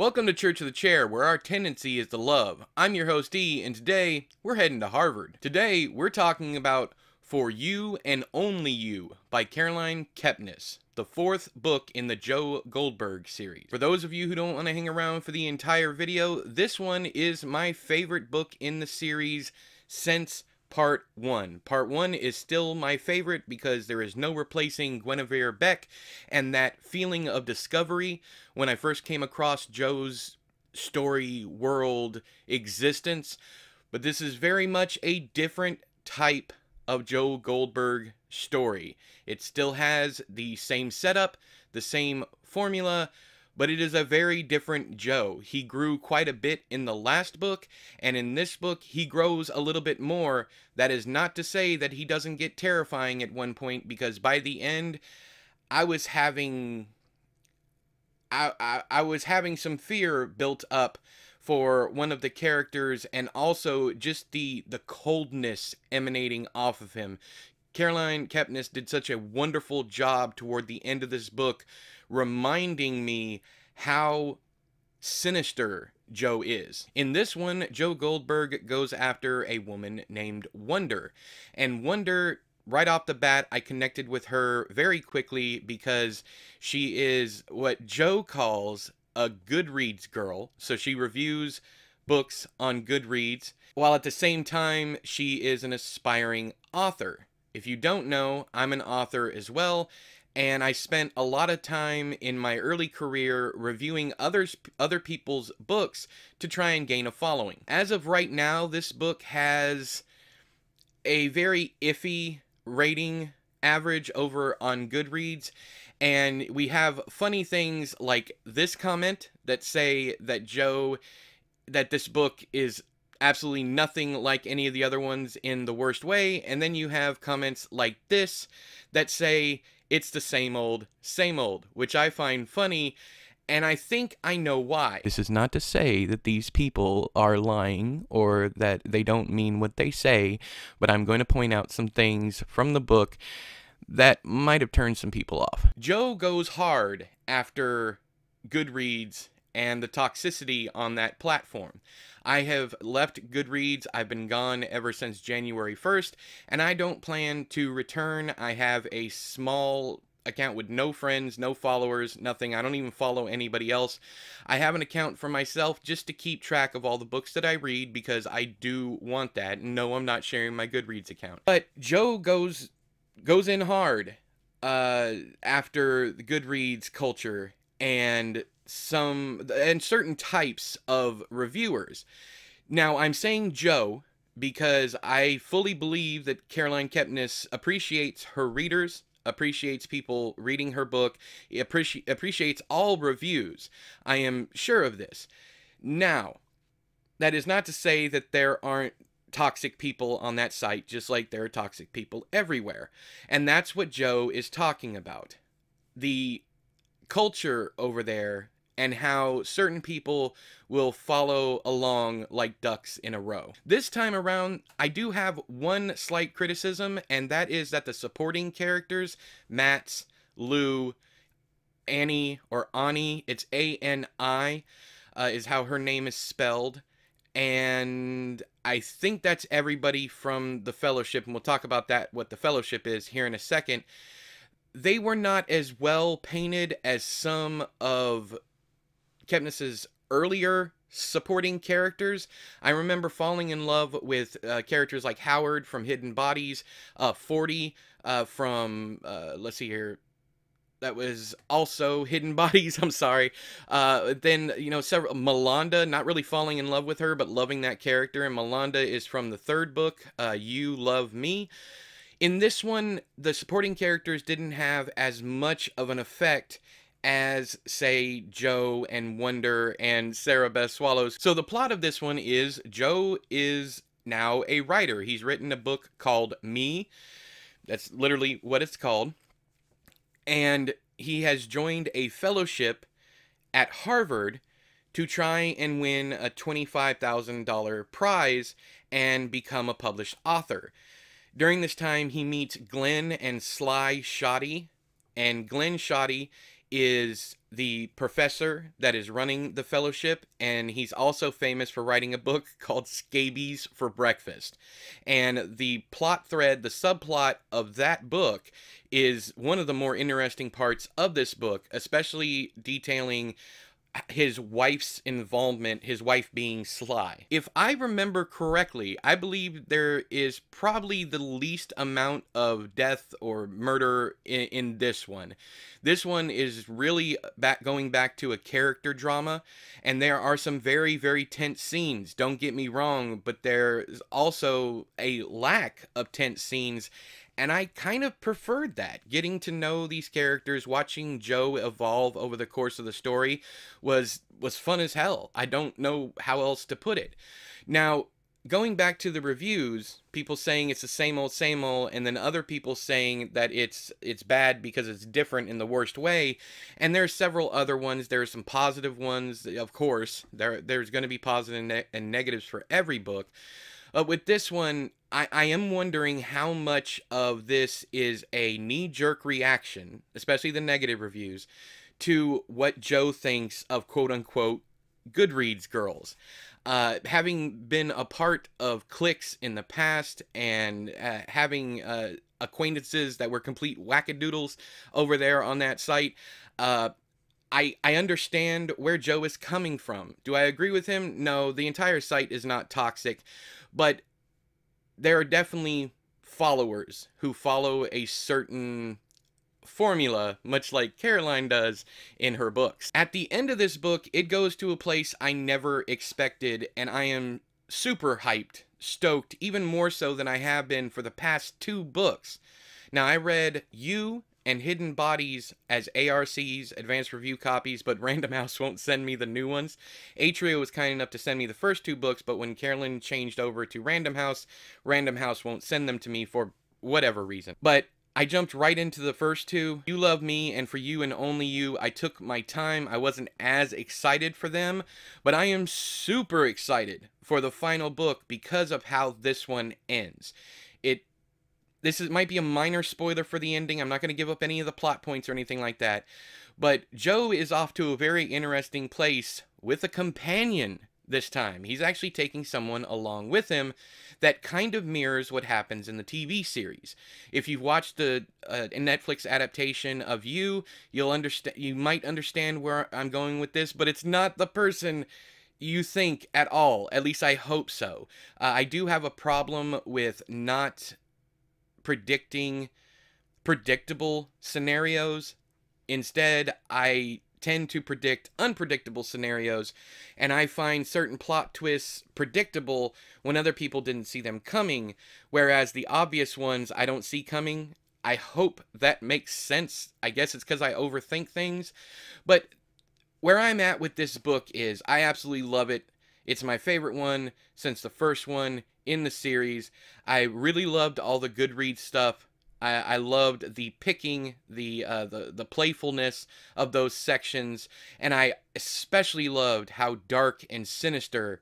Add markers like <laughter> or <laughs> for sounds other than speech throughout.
Welcome to Church of the Chair, where our tendency is to love. I'm your host E, and today we're heading to Harvard. Today we're talking about For You and Only You by Caroline Kepnes, the fourth book in the Joe Goldberg series. For those of you who don't want to hang around for the entire video, this one is my favorite book in the series since Part 1. Part 1 is still my favorite because there is no replacing Guinevere Beck, and that feeling of discovery when I first came across Joe's story, world, existence. But this is very much a different type of Joe Goldberg story. It still has the same setup, the same formula, but it is a very different Joe. He grew quite a bit in the last book, and in this book, he grows a little bit more. That is not to say that he doesn't get terrifying at one point, because by the end, I was having. I, I, I was having some fear built up for one of the characters and also just the the coldness emanating off of him. Caroline Kepnes did such a wonderful job toward the end of this book reminding me how sinister Joe is. In this one, Joe Goldberg goes after a woman named Wonder. And Wonder, right off the bat, I connected with her very quickly because she is what Joe calls a Goodreads girl. So she reviews books on Goodreads, while at the same time, she is an aspiring author. If you don't know, I'm an author as well, and I spent a lot of time in my early career reviewing others other people's books to try and gain a following. As of right now, this book has a very iffy rating average over on Goodreads and we have funny things like this comment that say that Joe that this book is absolutely nothing like any of the other ones in the worst way and then you have comments like this that say it's the same old, same old, which I find funny, and I think I know why. This is not to say that these people are lying or that they don't mean what they say, but I'm going to point out some things from the book that might have turned some people off. Joe goes hard after Goodreads and the toxicity on that platform. I have left Goodreads. I've been gone ever since January 1st, and I don't plan to return. I have a small account with no friends, no followers, nothing. I don't even follow anybody else. I have an account for myself just to keep track of all the books that I read because I do want that. No, I'm not sharing my Goodreads account. But Joe goes goes in hard uh after the Goodreads culture and some and certain types of reviewers. Now, I'm saying Joe because I fully believe that Caroline Kepnes appreciates her readers, appreciates people reading her book, appreci- appreciates all reviews. I am sure of this. Now, that is not to say that there aren't toxic people on that site, just like there are toxic people everywhere. And that's what Joe is talking about. The culture over there and how certain people will follow along like ducks in a row. This time around, I do have one slight criticism, and that is that the supporting characters, Mats, Lou, Annie, or Ani, it's A N I, uh, is how her name is spelled. And I think that's everybody from the Fellowship, and we'll talk about that, what the Fellowship is, here in a second they were not as well painted as some of Kepnes's earlier supporting characters. I remember falling in love with uh, characters like Howard from Hidden Bodies, uh, 40 uh, from, uh, let's see here, that was also <laughs> Hidden Bodies. I'm sorry. Uh, then you know several Melanda. Not really falling in love with her, but loving that character. And Melanda is from the third book, uh, You Love Me. In this one, the supporting characters didn't have as much of an effect as, say, Joe and Wonder and Sarah Beth Swallows. So the plot of this one is Joe is now a writer. He's written a book called Me. That's literally what it's called. And he has joined a fellowship at Harvard to try and win a $25,000 prize and become a published author. During this time, he meets Glenn and Sly Shoddy, and Glenn Shoddy is the professor that is running the fellowship, and he's also famous for writing a book <laughs> called Scabies for Breakfast. And the plot thread, the subplot of that book, is one of the more interesting parts of this book, especially detailing his wife's involvement, his wife being Sly. If I remember correctly, I believe there is probably the least amount of death or murder in, in this one. This one is really back going back to a character drama, and there are some very, very tense scenes. Don't get me wrong, but there's also a lack of tense scenes and I kind of preferred that. Getting to know these characters, watching Joe evolve over the course of the story was was fun as hell. I don't know how else to put it. Now, going back to the reviews, people saying it's the same old same old and then other people saying that it's it's bad because it's different in the worst way. And there's several other ones. There's some positive ones, of course. There there's going to be positive and, ne- and negatives for every book. Uh, with this one, I, I am wondering how much of this is a knee jerk reaction, especially the negative reviews, to what Joe thinks of quote unquote Goodreads girls. Uh, having been a part of cliques in the past and uh, having uh, acquaintances that were complete wackadoodles over there on that site, uh, I, I understand where Joe is coming from. Do I agree with him? No, the entire site is not toxic, but there are definitely followers who follow a certain formula, much like Caroline does in her books. At the end of this book, it goes to a place I never expected, and I am super hyped, stoked, even more so than I have been for the past two books. Now, I read You and Hidden Bodies as ARCs, advanced review copies, but <laughs> Random House won't send me the new ones. Atria was kind enough to send me the first two books, but when Caroline changed over to Random House, Random House won't send them to me for whatever reason. But I jumped right into the first two. You Love Me and For You and Only You. I took my time. I wasn't as excited for them, but I am super excited for the final book because of how this one ends. This is, might be a minor spoiler for the ending. I'm not going to give up any of the plot points or anything like that. But Joe is off to a very interesting place with a companion this time. He's actually taking someone along with him that kind of mirrors what happens in the TV series. If you've watched the uh, Netflix adaptation of You, you'll understand. You might understand where I'm going with this, but it's not the person you think at all. At least I hope so. Uh, I do have a problem with not predicting predictable scenarios. Instead, I tend to predict unpredictable scenarios, and I find certain plot twists predictable when other people didn't see them coming, whereas the obvious ones I don't see coming. I hope that makes sense. I guess it's because I overthink things. But where I'm at with this book is I absolutely love it. It's my favorite one since the first one in the series. I really loved all the Goodreads stuff. I, I loved the picking, the uh, the the playfulness of those sections, and I especially loved how dark and sinister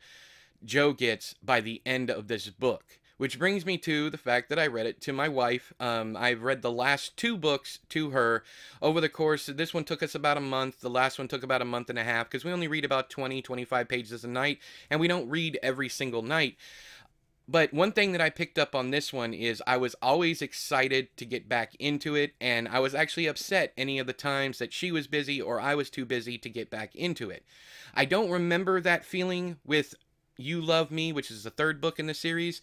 Joe gets by the end of this book. Which brings me to the fact that I read it to my wife. Um, I've read the last two books to her over the course. This one took us about a month. The last one took about a month and a half because we only read about 20, 25 pages a night, and we don't read every single night. But one thing that I picked up on this one is I was always excited to get back into it, and I was actually upset any of the times that she was busy or I was too busy to get back into it. I don't remember that feeling with You Love Me, which is the third book in the series.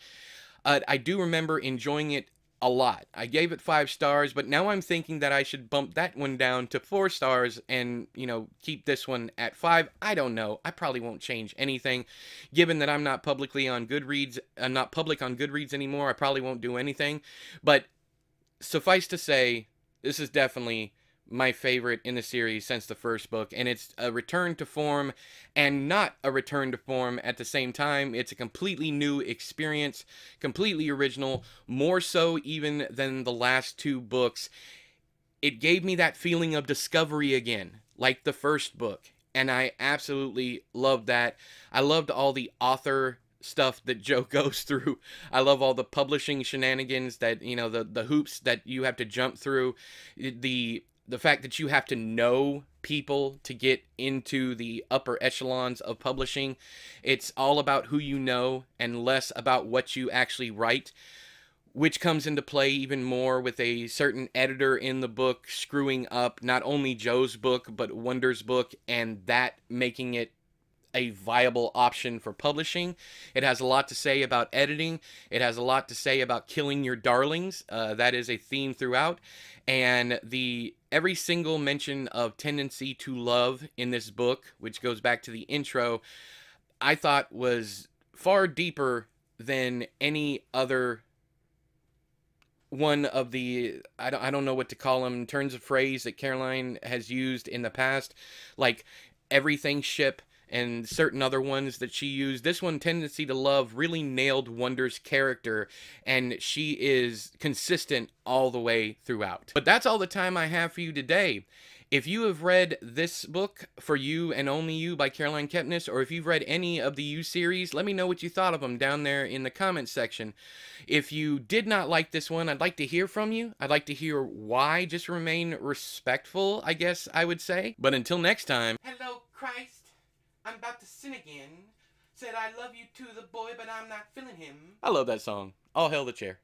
I do remember enjoying it a lot. I gave it five stars, but now I'm thinking that I should bump that one down to four stars and, you know, keep this one at five. I don't know. I probably won't change anything. Given that I'm not publicly on Goodreads, I'm not public on Goodreads anymore, I probably won't do anything. But suffice to say, this is definitely my favorite in the series since the first book, and it's a return to form and not a return to form at the same time. It's a completely new experience, completely original, more so even than the last two books. It gave me that feeling of discovery again, like the first book, and I absolutely loved that. I loved all the author stuff that Joe <laughs> goes through. I love all the publishing shenanigans that, you know, the the hoops that you have to jump through. The the fact that you have to know people to get into the upper echelons of publishing. It's all about who you know and less about what you actually write, which comes into play even more with a certain editor in the book screwing up not only Joe's book, but Wonder's book, and that making it a viable option for publishing. It has a lot to say about editing. It has a lot to say about killing your darlings. Uh, that is a theme throughout. And the every single mention of tendency to love in this book, which goes back to the intro, I thought was far deeper than any other one of the I don't, I don't know what to call them turns of phrase that Caroline has used in the past like everything ship and certain other ones that she used. This one, Tendency to Love, really nailed Wonder's character, and she is consistent all the way throughout. But that's all the time I have for you today. If you have read this book, For You and Only You by Caroline Kepnes, or if you've read any of the You series, let me know what you thought of them down there in the comments section. If you did not like this one, I'd like to hear from you. I'd like to hear why. Just remain respectful, I guess I would say. But until next time. Hello, Christ. I'm about to sin again. Said I love you to the boy, but I'm not feeling him. I love that song. All hail the chair.